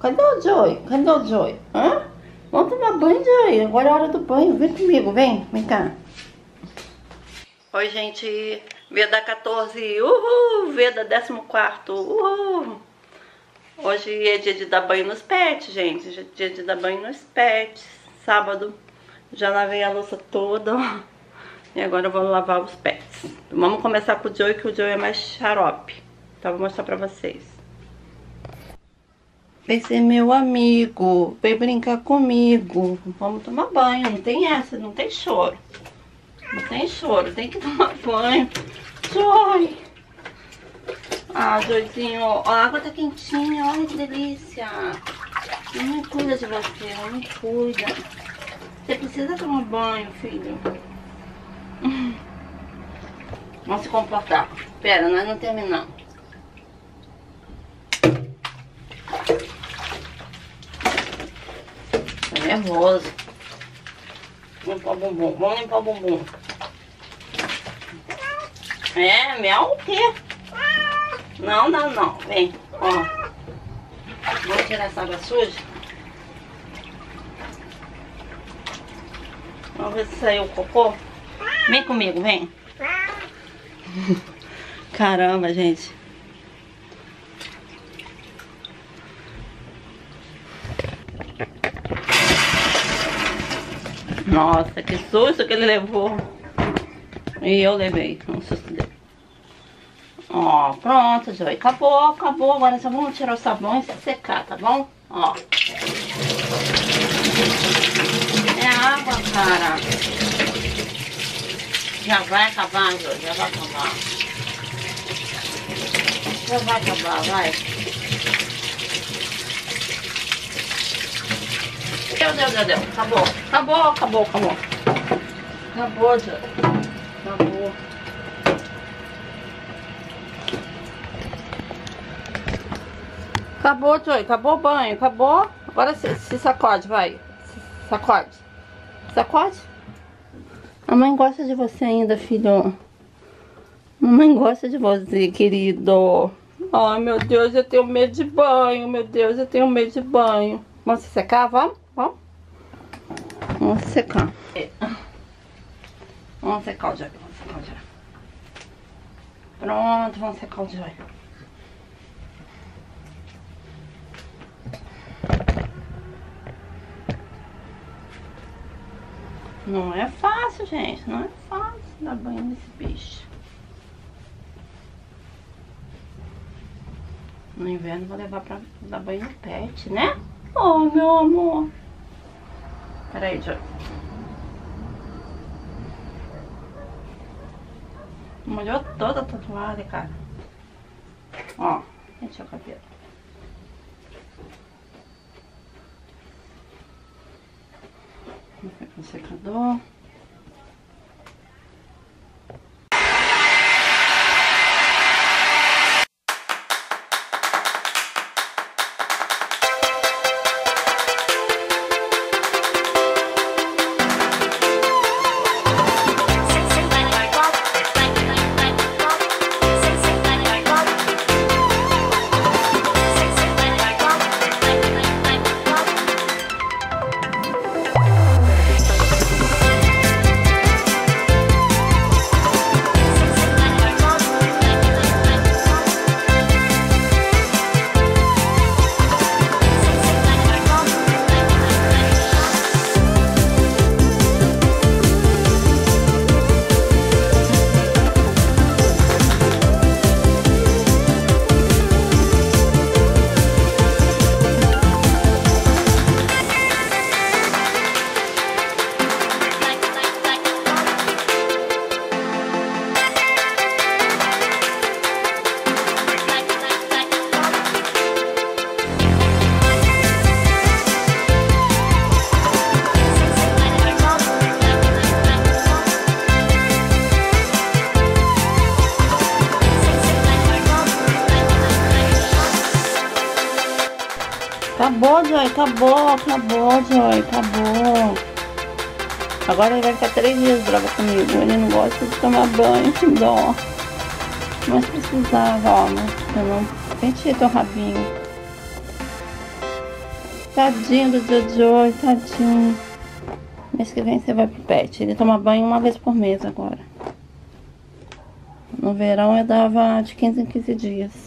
Cadê o Joey? Cadê o Joey? Hã? Vamos tomar banho, Joey. Agora é a hora do banho. Vem comigo, vem. Vem cá. Oi, gente. Veda 14. Uhul! Veda 14. Uhul! Hoje é dia de dar banho nos pets, gente. Dia de dar banho nos pets. Sábado já lavei a louça toda. E agora eu vou lavar os pets. Vamos começar com o Joey, que o Joey é mais xarope. Então eu vou mostrar pra vocês. Vem ser meu amigo. Vem brincar comigo. Vamos tomar banho. Não tem essa, não tem choro. Não tem choro, tem que tomar banho. Joy! Ah, Joyzinho, a água tá quentinha, olha que delícia. Não cuida de você, não cuida. Você precisa tomar banho, filho. Vamos se comportar. Pera, nós não terminamos. Tá nervoso. Limpar o bumbum. Vamos limpar o bumbum. É, mel o quê? Não, não, não. Vem, ó. Vamos tirar essa água suja. Vamos ver se saiu o cocô. Vem comigo, vem. Caramba, gente. Nossa, que susto que ele levou. E eu levei um susto dele. Ó, pronto, Joey. Acabou, acabou. Agora só vamos tirar o sabão e secar, tá bom? Ó. É água, cara. Já vai acabar, Joey. Já vai acabar. Já vai acabar, vai. Deu, deu, deu, deu. Acabou. Acabou, acabou, acabou. Acabou, Joey. Acabou. Acabou, Joey. Acabou o banho. Acabou. Agora se, se sacode, vai. Se sacode. Sacode. A mãe gosta de você ainda, filho. Mamãe gosta de você, querido. Ai, meu Deus, eu tenho medo de banho. Meu Deus, eu tenho medo de banho. Vamos se secar? Vamos? Vamos? Vamos secar. Vamos secar o joelho. Vamos secar o joelho. Pronto, vamos secar o joelho. Não é fácil, gente. Não é fácil dar banho nesse bicho. No inverno vou levar pra dar banho no pet, né? Oh, meu amor. Peraí, Joy. Molhou toda a tatuagem, cara. Ó, deixa o cabelo. Vou pegar o Acabou, Joy, acabou, acabou, Joy, acabou. Agora ele vai ficar três dias bravo comigo. Ele não gosta de tomar banho, que dó. Mas precisava, ó, mas eu não pentei teu rabinho. Tadinho do Jojo, tadinho. Mês que vem você vai pro pet. Ele toma banho uma vez por mês agora. No verão eu dava de 15 em 15 dias.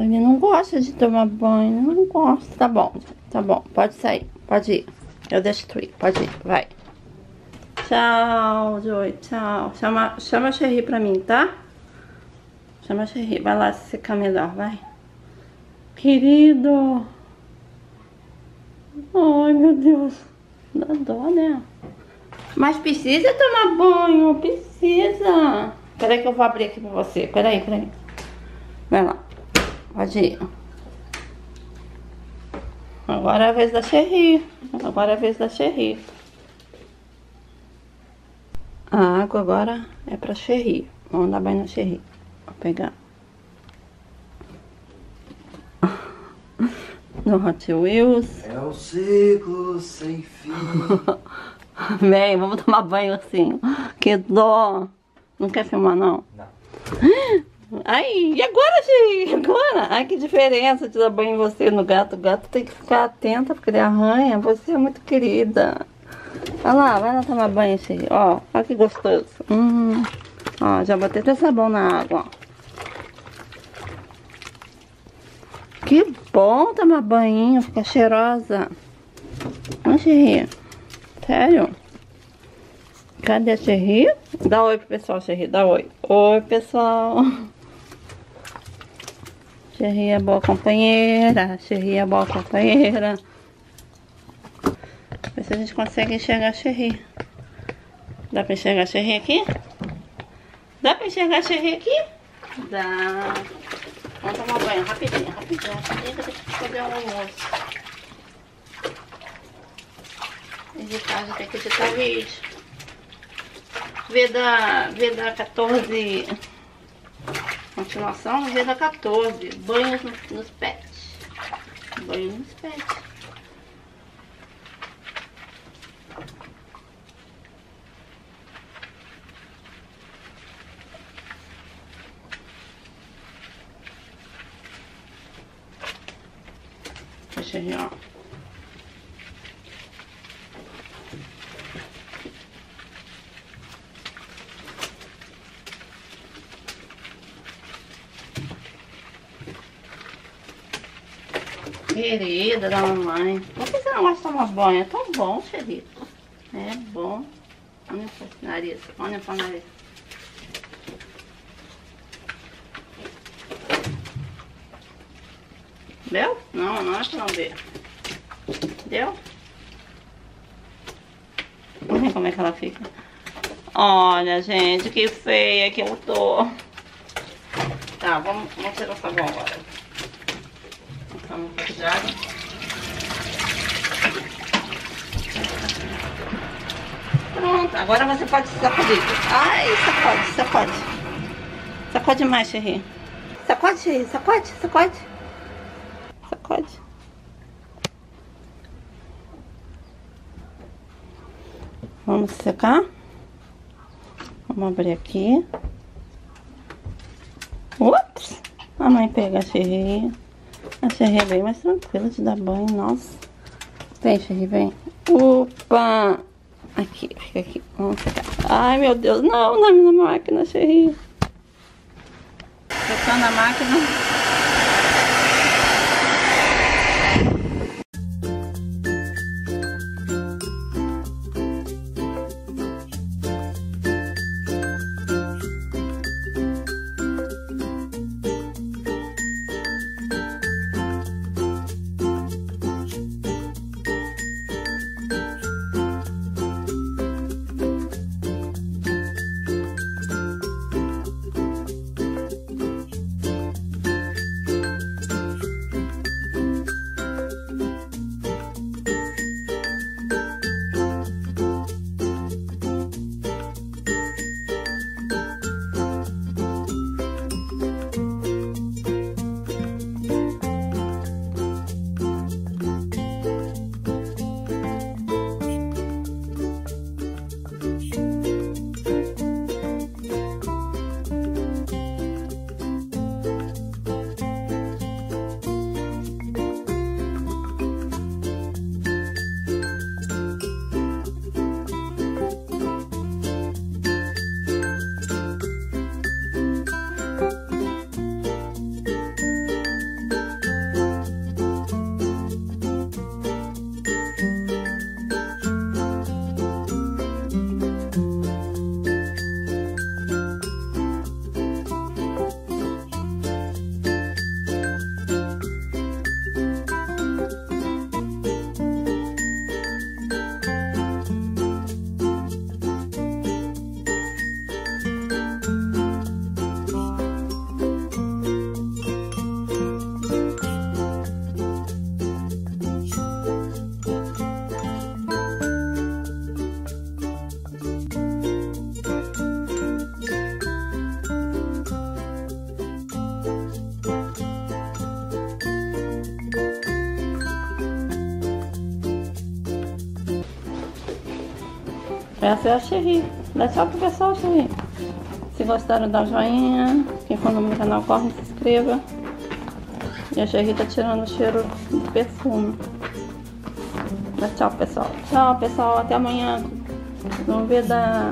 Ele não gosta de tomar banho, não gosta. Tá bom, tá bom, pode sair, pode ir. Eu deixo tu ir, pode ir, vai. Tchau, Joy, tchau. Chama, chama a Xerri pra mim, tá? Chama a Xerri, vai lá se secar melhor, vai. Querido. Ai, meu Deus. Dá dó, né? Mas precisa tomar banho, precisa. Peraí que eu vou abrir aqui pra você. Peraí, peraí. Vai lá. Pode ir. Agora é a vez da Xerri. Agora é a vez da Xerri. A água agora é pra Xerri. Vamos dar banho na Xerri. Vou pegar. No Hot Wheels. É o ciclo sem fim. Vem, vamos tomar banho assim. Que dó. Não quer filmar, não? Não. Ai, e agora, Xerri? Agora? Ai, que diferença de dar banho em você no gato. O gato tem que ficar atento porque ele arranha. Você é muito querida. Vai lá, vai lá tomar banho, Xerri. Ó, olha que gostoso. Hum. Ó, já botei até sabão na água. Que bom tomar banho, ficar cheirosa. Ó, Xerri. Sério? Cadê a Xerri? Dá oi pro pessoal, Xerri. Dá oi. Oi, pessoal. Xerri é boa companheira. Xerri é boa companheira. Ver se a gente consegue enxergar a Xerri. Dá pra enxergar a Xerri aqui? Dá pra enxergar a Xerri aqui? Dá. Vamos tomar banho rapidinho, rapidinho, rapidinho. Que eu tenho que fazer um almoço. Editar, já tem que editar vídeo. Veda, Veda 14, continuação, Veda 14, banhos nos, nos pets. Banho nos pets. Deixa aí, ó. Querida da mamãe. Por que você não gosta de tomar banho? É tão bom, xerife. É bom. Olha para nariz. Olha para nariz. Deu? Não, não pra não ver. Deu? Olha como é que ela fica. Olha, gente, que feia que eu tô. Tá, vamos, vamos tirar o sabão agora. Pronto, agora você pode sacudir. Ai, sacode, sacode. Sacode mais, Xerri. Sacode, Xerri, sacode, sacode. Sacode. Vamos secar. Vamos abrir aqui. Ups! A mãe pega a Xerri. A Xerri é bem mais tranquila de dar banho, nossa. Vem, Xerri, vem. Opa! Aqui, fica aqui. Vamos secar. Ai, meu Deus, não, na minha máquina, Xerri. Tocando a máquina. Essa é a Cherry. Dá tchau pro pessoal, Cherry. Se gostaram, dá um joinha. Quem for no meu canal, corre se inscreva. E a Cherry tá tirando o cheiro do perfume. Dá tchau, pessoal. Tchau, pessoal. Até amanhã. Vamos ver da...